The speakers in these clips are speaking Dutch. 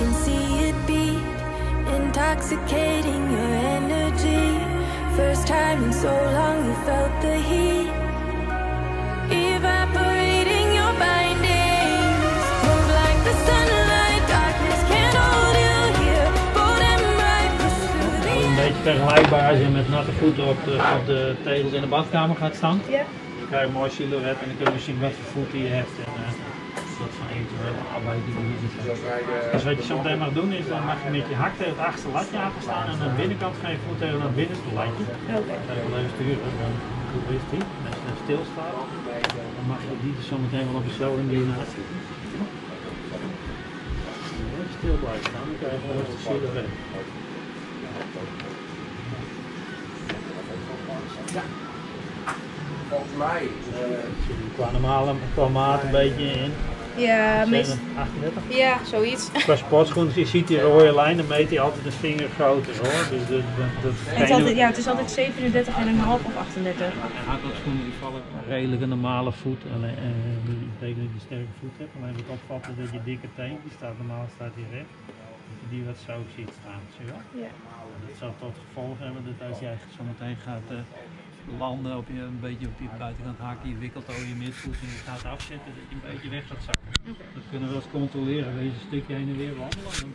can see it beat, intoxicating your energy. First time in so long you felt the heat, evaporating your bindings. Move like the sunlight, darkness can't hold you here. Bold and bright, push through the een beetje vergelijkbaar als je met natte voeten op de, op de tegels in de badkamer gaat staan. Ja. Dan krijg je een mooi silhouet en dan kun je zien wat voor voeten je hebt. Dus wat je zo meteen mag doen is, dan mag je met je hak tegen het achterste latje aanstaan en aan de binnenkant van je voet tegen het binnenste latje. Oké. Dan ga je wel even sturen, dan is die? Als je dan stilstaat, dan mag je die dus zo meteen wel op manier naast zitten. Even stil blijven staan, dan krijg je wel eens de silhouet. Volgens mij. Qua normale, qua maat een beetje in. Ja, meest, 38. ja, zoiets. Qua sportschoenen, je ziet die rode lijn, dan meet hij altijd een vinger groter hoor. Dus dat, Het is altijd, ja, het is altijd 37 en een half of 38. En hardloopschoenen die vallen redelijk een normale voet. Alleen, eh, dat betekent dat je een sterke voet hebt. Alleen moet opvatten dat je dikke teen, die staat normaal staat die recht. Dat je die wat zo ziet staan. Zie je wel? Ja. Dat zal tot gevolg hebben dat als jij zo meteen gaat eh, landen op je, een beetje op die buitenkant haken, je wikkelt over je middenvoet en je gaat afzetten, dat je een beetje weg gaat zakken. Dat kunnen we wel eens controleren, een stukje heen en weer wandelen.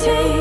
take